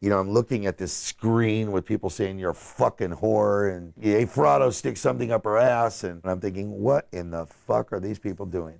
you know, I'm looking at this screen with people saying you're a fucking whore and hey, Fratto sticks something up her ass. And I'm thinking, what in the fuck are these people doing?